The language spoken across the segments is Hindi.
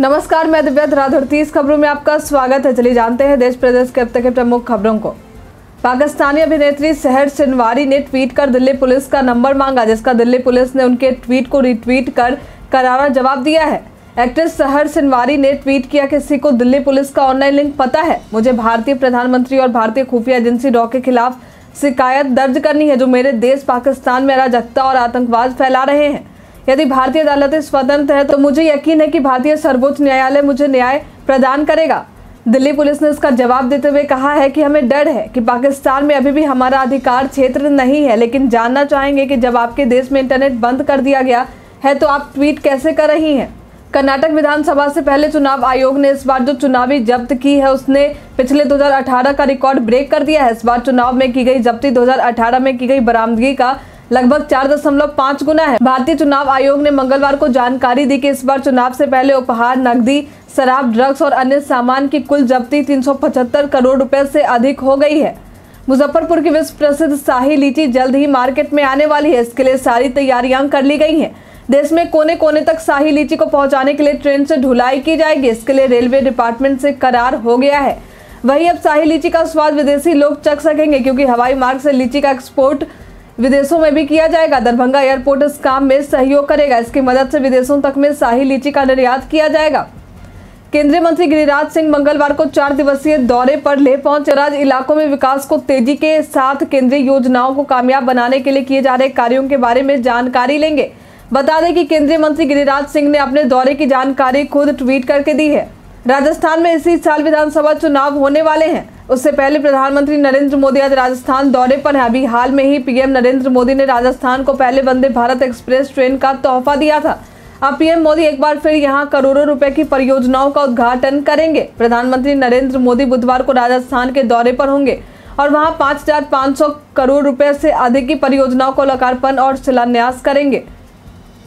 नमस्कार, मैं दिव्या धराधुरती इस खबरों में आपका स्वागत है। चलिए जानते हैं देश प्रदेश के अब तक के प्रमुख खबरों को। पाकिस्तानी अभिनेत्री सहर सिनवारी ने ट्वीट कर दिल्ली पुलिस का नंबर मांगा, जिसका दिल्ली पुलिस ने उनके ट्वीट को रिट्वीट कर करारा जवाब दिया है। एक्ट्रेस सहर सिनवारी ने ट्वीट किया, किसी को दिल्ली पुलिस का ऑनलाइन लिंक पता है? मुझे भारतीय प्रधानमंत्री और भारतीय खुफिया एजेंसी डॉ के खिलाफ शिकायत दर्ज करनी है, जो मेरे देश पाकिस्तान में अराजकता और आतंकवाद फैला रहे हैं। यदि भारतीय अदालतें स्वतंत्र है तो मुझे यकीन है कि भारतीय सर्वोच्च न्यायालय मुझे न्याय प्रदान करेगा। दिल्ली पुलिस ने इसका जवाब देते हुए कहा है कि हमें डर है कि पाकिस्तान में अभी भी हमारा अधिकार क्षेत्र नहीं है, लेकिन जानना चाहेंगे कि जब आपके देश में इंटरनेट बंद कर दिया गया है तो आप ट्वीट कैसे कर रही हैं? कर्नाटक विधानसभा से पहले चुनाव आयोग ने इस बार जो चुनावी जब्त की है, उसने पिछले 2018 का रिकॉर्ड ब्रेक कर दिया है। इस बार चुनाव में की गई जब्ती 2018 में की गई बरामदगी का लगभग चार दशमलव पाँच गुना है। भारतीय चुनाव आयोग ने मंगलवार को जानकारी दी कि इस बार चुनाव से पहले उपहार नकदी शराब, ड्रग्स और अन्य सामान की कुल जब्ती 375 करोड़ रुपए से अधिक हो गई है। मुजफ्फरपुर की विश्व प्रसिद्ध शाही लीची जल्द ही मार्केट में आने वाली है। इसके लिए सारी तैयारियाँ कर ली गई हैं। देश में कोने कोने तक शाही लीची को पहुँचाने के लिए ट्रेन से ढुलाई की जाएगी। इसके लिए रेलवे डिपार्टमेंट से करार हो गया है। वही अब शाही लीची का स्वाद विदेशी लोग चख सकेंगे, क्योंकि हवाई मार्ग से लीची का एक्सपोर्ट विदेशों में भी किया जाएगा। दरभंगा एयरपोर्ट इस काम में सहयोग करेगा। इसकी मदद से विदेशों तक में शाही लीची का निर्यात किया जाएगा। केंद्रीय मंत्री गिरिराज सिंह मंगलवार को चार दिवसीय दौरे पर ले पहुँचे। राज्य इलाकों में विकास को तेज़ी के साथ केंद्रीय योजनाओं को कामयाब बनाने के लिए किए जा रहे कार्यों के बारे में जानकारी लेंगे। बता दें कि केंद्रीय मंत्री गिरिराज सिंह ने अपने दौरे की जानकारी खुद ट्वीट करके दी है। राजस्थान में इसी साल विधानसभा चुनाव होने वाले हैं। उससे पहले प्रधानमंत्री नरेंद्र मोदी आज राजस्थान दौरे पर हैं। अभी हाल में ही पीएम नरेंद्र मोदी ने राजस्थान को पहले वंदे भारत एक्सप्रेस ट्रेन का तोहफा दिया था। अब पीएम मोदी एक बार फिर यहाँ करोड़ों रुपए की परियोजनाओं का उद्घाटन करेंगे। प्रधानमंत्री नरेंद्र मोदी बुधवार को राजस्थान के दौरे पर होंगे और वहाँ 5,500 करोड़ रुपए से अधिक की परियोजनाओं को लोकार्पण और शिलान्यास करेंगे।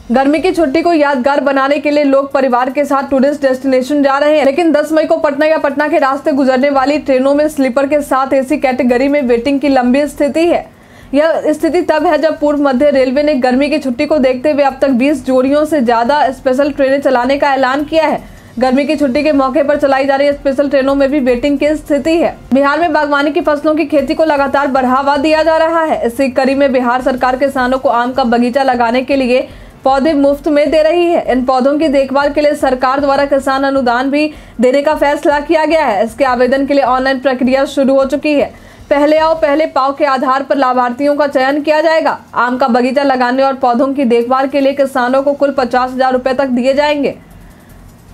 गर्मी की छुट्टी को यादगार बनाने के लिए लोग परिवार के साथ टूरिस्ट डेस्टिनेशन जा रहे हैं। लेकिन 10 मई को पटना या पटना के रास्ते गुजरने वाली ट्रेनों में स्लीपर के साथ एसी कैटेगरी में वेटिंग की लंबी स्थिति है। यह स्थिति तब है जब पूर्व मध्य रेलवे ने गर्मी की छुट्टी को देखते हुए अब तक 20 जोड़ियों से ज़्यादा स्पेशल ट्रेनें चलाने का ऐलान किया है। गर्मी की छुट्टी के मौके पर चलाई जा रही स्पेशल ट्रेनों में भी वेटिंग की स्थिति है। बिहार में बागवानी की फ़सलों की खेती को लगातार बढ़ावा दिया जा रहा है। इसी कड़ी में बिहार सरकार किसानों को आम का बगीचा लगाने के लिए पौधे मुफ़्त में दे रही है। इन पौधों की देखभाल के लिए सरकार द्वारा किसान अनुदान भी देने का फैसला किया गया है। इसके आवेदन के लिए ऑनलाइन प्रक्रिया शुरू हो चुकी है। पहले आओ, पहले पाओ के आधार पर लाभार्थियों का चयन किया जाएगा। आम का बगीचा लगाने और पौधों की देखभाल के लिए किसानों को कुल पचास हज़ार रुपए तक दिए जाएँगे।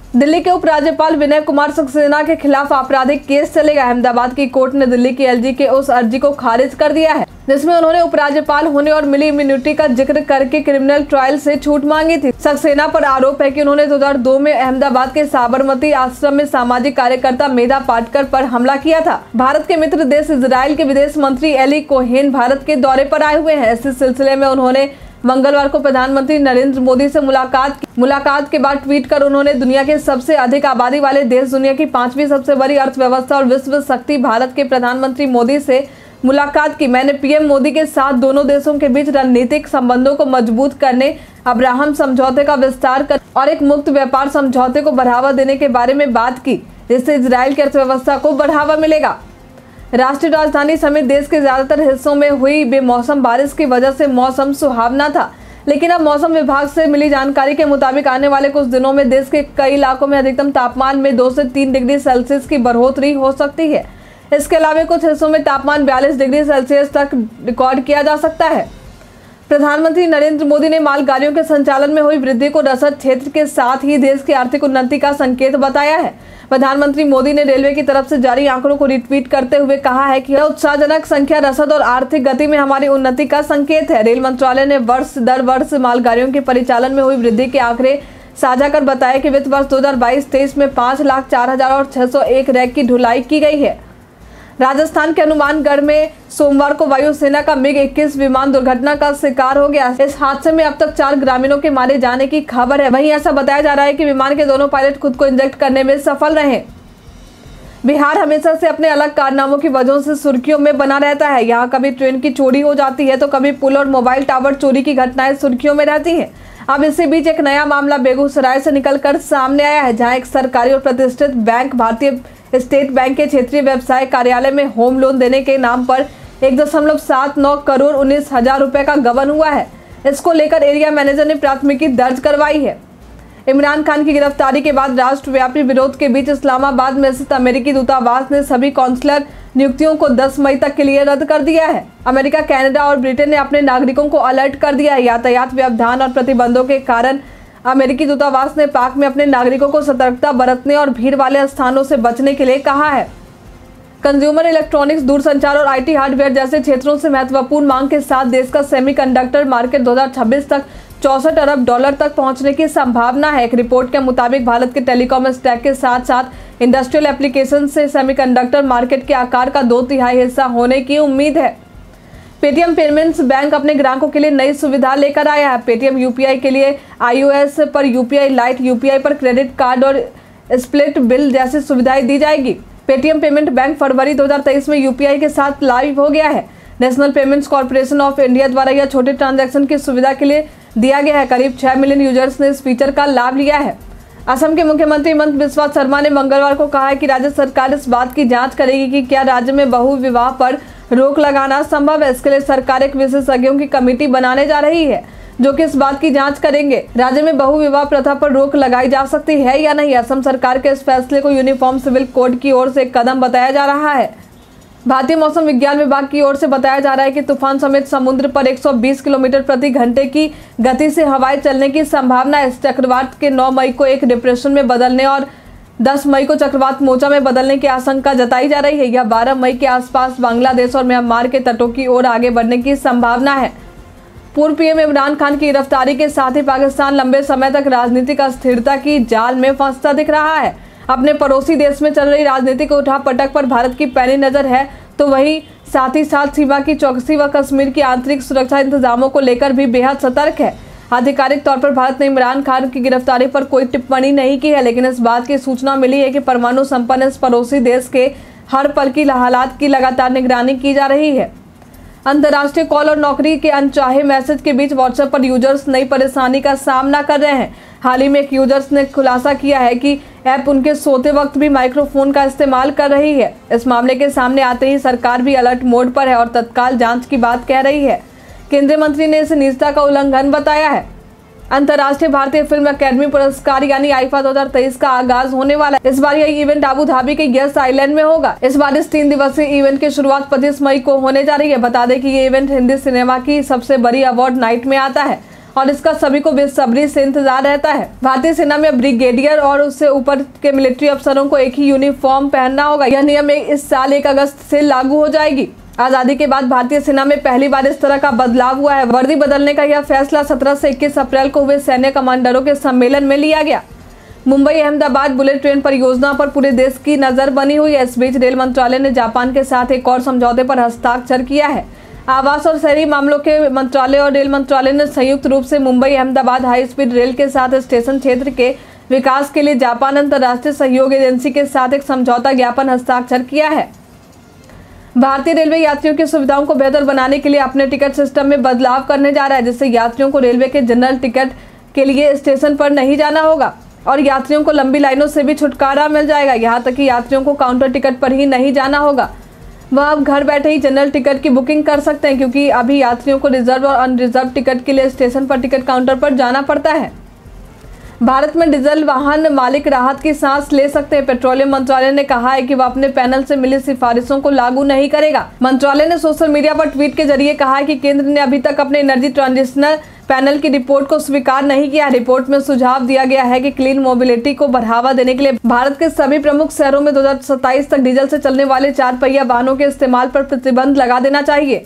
दिल्ली के उपराज्यपाल विनय कुमार सक्सेना के खिलाफ आपराधिक केस चलेगा। अहमदाबाद की कोर्ट ने दिल्ली की एलजी के उस अर्जी को खारिज कर दिया है, जिसमें उन्होंने उपराज्यपाल होने और मिली इम्यूनिटी का ज़िक्र करके क्रिमिनल ट्रायल से छूट मांगी थी। सक्सेना पर आरोप है कि उन्होंने 2002 में अहमदाबाद के साबरमती आश्रम में सामाजिक कार्यकर्ता मेधा पाटकर पर हमला किया था। भारत के मित्र देश इसराइल के विदेश मंत्री एली कोहेन भारत के दौरे पर आए हुए हैं। इस सिलसिले में उन्होंने मंगलवार को प्रधानमंत्री नरेंद्र मोदी से मुलाकात मुलाकात के बाद ट्वीट कर उन्होंने दुनिया के सबसे अधिक आबादी वाले देश दुनिया की पांचवी सबसे बड़ी अर्थव्यवस्था और विश्व शक्ति भारत के प्रधानमंत्री मोदी से मुलाकात की। मैंने पीएम मोदी के साथ दोनों देशों के बीच रणनीतिक संबंधों को मज़बूत करने, अब्राहम समझौते का विस्तार कर और एक मुक्त व्यापार समझौते को बढ़ावा देने के बारे में बात की, जिससे इसराइल की अर्थव्यवस्था को बढ़ावा मिलेगा। राष्ट्रीय राजधानी समेत देश के ज़्यादातर हिस्सों में हुई बेमौसम बारिश की वजह से मौसम सुहावना था। लेकिन अब मौसम विभाग से मिली जानकारी के मुताबिक आने वाले कुछ दिनों में देश के कई इलाकों में अधिकतम तापमान में दो से तीन डिग्री सेल्सियस की बढ़ोतरी हो सकती है। इसके अलावा कुछ हिस्सों में तापमान 42 डिग्री सेल्सियस तक रिकॉर्ड किया जा सकता है। प्रधानमंत्री नरेंद्र मोदी ने मालगाड़ियों के संचालन में हुई वृद्धि को रसद क्षेत्र के साथ ही देश की आर्थिक उन्नति का संकेत बताया है। प्रधानमंत्री मोदी ने रेलवे की तरफ़ से जारी आंकड़ों को रिट्वीट करते हुए कहा है कि यह उत्साहजनक संख्या रसद और आर्थिक गति में हमारी उन्नति का संकेत है। रेल मंत्रालय ने वर्ष दर वर्ष मालगाड़ियों के परिचालन में हुई वृद्धि के आंकड़े साझा कर बताया कि वित्त वर्ष 2022-23 में पाँच लाख चार हज़ार और छह सौ एक रैक की ढुलाई की गई है। राजस्थान के हनुमानगढ़ में सोमवार को वायुसेना का मिग 21 विमान दुर्घटना का शिकार हो गया इस हादसे में अब तक चार ग्रामीणों के मारे जाने की खबर है। वहीं ऐसा बताया जा रहा है कि विमान के दोनों पायलट खुद को इंजेक्ट करने में सफल रहे। बिहार हमेशा से अपने अलग कारनामों की वजहों से सुर्खियों में बना रहता है। यहाँ कभी ट्रेन की चोरी हो जाती है तो कभी पुल और मोबाइल टावर चोरी की घटनाएँ सुर्खियों में रहती हैं। अब इसी बीच एक नया मामला बेगूसराय से निकलकर सामने आया है, जहाँ एक सरकारी और प्रतिष्ठित बैंक भारतीय स्टेट बैंक के क्षेत्रीय व्यवसाय कार्यालय में होम लोन देने के नाम पर एक दशमलव सात नौ करोड़ उन्नीस हज़ार रुपए का गबन हुआ है। इसको लेकर एरिया मैनेजर ने प्राथमिकी दर्ज करवाई है। इमरान खान की गिरफ्तारी के बाद राष्ट्रव्यापी विरोध के बीच इस्लामाबाद में स्थित अमेरिकी दूतावास ने सभी काउंसलर नियुक्तियों को 10 मई तक के लिए रद्द कर दिया है। अमेरिका, कनाडा और ब्रिटेन ने अपने नागरिकों को अलर्ट कर दिया है। यातायात व्यवधान और प्रतिबंधों के कारण अमेरिकी दूतावास ने पाक में अपने नागरिकों को सतर्कता बरतने और भीड़ वाले स्थानों से बचने के लिए कहा है। कंज्यूमर इलेक्ट्रॉनिक्स, दूरसंचार और आईटी हार्डवेयर जैसे क्षेत्रों से महत्वपूर्ण मांग के साथ देश का सेमीकंडक्टर मार्केट 2026 तक चौसठ अरब डॉलर तक पहुँचने की संभावना है। एक रिपोर्ट के मुताबिक भारत के टेलीकॉम स्टैक के साथ साथ इंडस्ट्रियल एप्लीकेशन से सेमीकंडक्टर मार्केट के आकार का दो तिहाई हिस्सा होने की उम्मीद है। पेटीएम पेमेंट्स बैंक अपने ग्राहकों के लिए नई सुविधा लेकर आया है। पेटीएम यूपीआई के लिए आईओएस पर यूपीआई लाइट यूपीआई पर क्रेडिट कार्ड और स्प्लिट बिल जैसी सुविधाएँ दी जाएगी। पेटीएम पेमेंट बैंक फरवरी 2023 में यूपीआई के साथ लाइव हो गया है। National Payments Corporation of India द्वारा यह छोटे ट्रांजैक्शन की सुविधा के लिए दिया गया है। करीब छह मिलियन यूज़र्स ने इस फीचर का लाभ लिया है। असम के मुख्यमंत्री हिमंत बिस्वा शर्मा ने मंगलवार को कहा है कि राज्य सरकार इस बात की जाँच करेगी कि क्या राज्य में बहुविवाह पर रोक लगाना संभव है। इसके लिए सरकार एक विशेषज्ञों की कमेटी बनाने जा रही है, जो कि इस बात की जाँच करेंगे। राज्य में बहु विवाह प्रथा पर रोक लगाई जा सकती है या नहीं? असम सरकार के इस फैसले को यूनिफॉर्म सिविल कोड की ओर से एक कदम बताया जा रहा है। भारतीय मौसम विज्ञान विभाग की ओर से बताया जा रहा है कि तूफ़ान समेत समुद्र पर 120 किलोमीटर प्रति घंटे की गति से हवाएँ चलने की संभावना इस चक्रवात के 9 मई को एक डिप्रेशन में बदलने और 10 मई को चक्रवात मोचा में बदलने की आशंका जताई जा रही है। यह 12 मई के आसपास बांग्लादेश और म्यांमार के तटों की ओर आगे बढ़ने की संभावना है। पूर्व पीएम इमरान खान की गिरफ्तारी के साथ ही पाकिस्तान लंबे समय तक राजनीतिक अस्थिरता की जाल में फंसता दिख रहा है। अपने पड़ोसी देश में चल रही राजनीतिक उठापटक पर भारत की पैनी नज़र है तो वही साथ ही साथ सीमा की चौकसी व कश्मीर की आंतरिक सुरक्षा इंतजामों को लेकर भी बेहद सतर्क है। आधिकारिक तौर पर भारत ने इमरान खान की गिरफ्तारी पर कोई टिप्पणी नहीं की है, लेकिन इस बात की सूचना मिली है कि परमाणु संपन्न इस पड़ोसी देश के हर पल की हालात की लगातार निगरानी की जा रही है। अंतर्राष्ट्रीय कॉल और नौकरी के अनचाहे मैसेज के बीच व्हाट्सएप पर यूज़र्स नई परेशानी का सामना कर रहे हैं। हाल ही में एक यूज़र्स ने खुलासा किया है कि ऐप उनके सोते वक्त भी माइक्रोफोन का इस्तेमाल कर रही है। इस मामले के सामने आते ही सरकार भी अलर्ट मोड पर है और तत्काल जाँच की बात कह रही है। केंद्रीय मंत्री ने इसे निजता का उल्लंघन बताया है। अंतर्राष्ट्रीय भारतीय फ़िल्म अकेडमी पुरस्कार, यानी आईफा 2023 का आगाज़ होने वाला है। इस बार यह इवेंट अबू धाबी के यस आइलैंड में होगा। इस बार इस तीन दिवसीय इवेंट की शुरुआत पच्चीस मई को होने जा रही है। बता दें कि ये इवेंट हिंदी सिनेमा की सबसे बड़ी अवार्ड नाइट में आता है और इसका सभी को बेसब्री से इंतज़ार रहता है। भारतीय सेना में ब्रिगेडियर और उससे ऊपर के मिलिट्री अफसरों को एक ही यूनिफॉर्म पहनना होगा। यह नियम इस साल एक अगस्त से लागू हो जाएगी। आज़ादी के बाद भारतीय सेना में पहली बार इस तरह का बदलाव हुआ है। वर्दी बदलने का यह फैसला 17 से 21 अप्रैल को हुए सैन्य कमांडरों के सम्मेलन में लिया गया। मुंबई, अहमदाबाद बुलेट ट्रेन परियोजना पर पूरे देश की नज़र बनी हुई है। इस बीच रेल मंत्रालय ने जापान के साथ एक और समझौते पर हस्ताक्षर किया है। आवास और शहरी मामलों के मंत्रालय और रेल मंत्रालय ने संयुक्त रूप से Mumbai, Ahmedabad high speed rail के साथ स्टेशन क्षेत्र के विकास के लिए जापान अंतर्राष्ट्रीय सहयोग एजेंसी के साथ एक समझौता ज्ञापन हस्ताक्षर किया है। भारतीय रेलवे यात्रियों की सुविधाओं को बेहतर बनाने के लिए अपने टिकट सिस्टम में बदलाव करने जा रहा है, जिससे यात्रियों को रेलवे के जनरल टिकट के लिए स्टेशन पर नहीं जाना होगा और यात्रियों को लंबी लाइनों से भी छुटकारा मिल जाएगा। यहाँ तक कि यात्रियों को काउंटर टिकट पर ही नहीं जाना होगा। वह अब घर बैठे ही जनरल टिकट की बुकिंग कर सकते हैं, क्योंकि अभी यात्रियों को रिज़र्व और अनरिजर्व टिकट के लिए स्टेशन पर टिकट काउंटर पर जाना पड़ता है। भारत में डीजल वाहन मालिक राहत की सांस ले सकते हैं। पेट्रोलियम मंत्रालय ने कहा है कि वह अपने पैनल से मिली सिफारिशों को लागू नहीं करेगा। मंत्रालय ने सोशल मीडिया पर ट्वीट के ज़रिए कहा है कि केंद्र ने अभी तक अपने एनर्जी ट्रांजिशनर पैनल की रिपोर्ट को स्वीकार नहीं किया रिपोर्ट में सुझाव दिया गया है कि क्लीन मोबिलिटी को बढ़ावा देने के लिए भारत के सभी प्रमुख शहरों में 2027 तक डीजल से चलने वाले चार पहिया वाहनों के इस्तेमाल पर प्रतिबंध लगा देना चाहिए।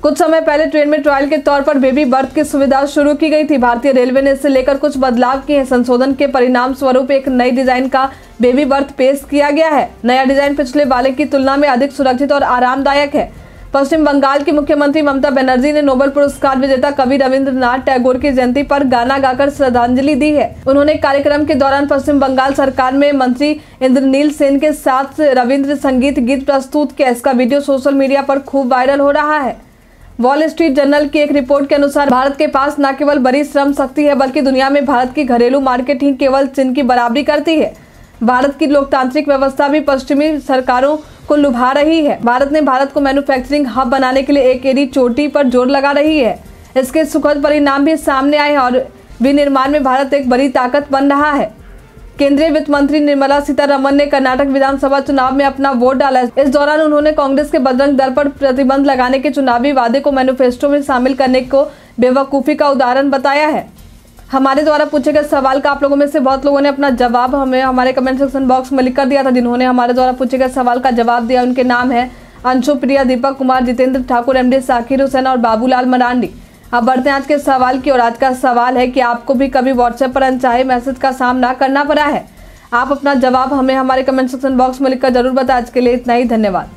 कुछ समय पहले ट्रेन में ट्रायल के तौर पर बेबी बर्थ की सुविधा शुरू की गई थी। भारतीय रेलवे ने इसे लेकर कुछ बदलाव किए हैं। संशोधन के परिणाम स्वरूप एक नई डिज़ाइन का बेबी बर्थ पेश किया गया है। नया डिज़ाइन पिछले वाले की तुलना में अधिक सुरक्षित और आरामदायक है। पश्चिम बंगाल की मुख्यमंत्री ममता बनर्जी ने नोबेल पुरस्कार विजेता कवि रविंद्रनाथ टैगोर की जयंती पर गाना गाकर श्रद्धांजलि दी है। उन्होंने कार्यक्रम के दौरान पश्चिम बंगाल सरकार में मंत्री इंद्रनील सेन के साथ रविंद्र संगीत गीत प्रस्तुत किया। इसका वीडियो सोशल मीडिया पर खूब वायरल हो रहा है। वॉल स्ट्रीट जर्नल की एक रिपोर्ट के अनुसार भारत के पास न केवल बड़ी श्रम शक्ति है, बल्कि दुनिया में भारत की घरेलू मार्केट ही केवल चीन की बराबरी करती है। भारत की लोकतांत्रिक व्यवस्था भी पश्चिमी सरकारों को लुभा रही है। भारत ने भारत को मैन्युफैक्चरिंग हब बनाने के लिए एक एडी चोटी पर ज़ोर लगा रही है। इसके सुखद परिणाम भी सामने आए हैं और विनिर्माण में भारत एक बड़ी ताकत बन रहा है। केंद्रीय वित्त मंत्री निर्मला सीतारमन ने कर्नाटक विधानसभा चुनाव में अपना वोट डाला। इस दौरान उन्होंने कांग्रेस के बजरंग दल पर प्रतिबंध लगाने के चुनावी वादे को मैनिफेस्टो में शामिल करने को बेवकूफ़ी का उदाहरण बताया है। हमारे द्वारा पूछे गए सवाल का आप लोगों में से बहुत लोगों ने अपना जवाब हमें हमारे कमेंट सेक्शन बॉक्स में लिख कर दिया था, जिन्होंने हमारे द्वारा पूछे गए सवाल का जवाब दिया। उनके नाम है अंशु प्रिया, दीपक कुमार, जितेंद्र ठाकुर एमडी साकिर हुसैन और बाबूलाल मरांडी। अब बढ़ते हैं आज के सवाल की और आज का सवाल है कि आपको भी कभी व्हाट्सएप पर अनचाहे मैसेज का सामना करना पड़ा है? आप अपना जवाब हमें हमारे कमेंट सेक्शन बॉक्स में लिखकर ज़रूर बताएँ। आज के लिए इतना ही, धन्यवाद।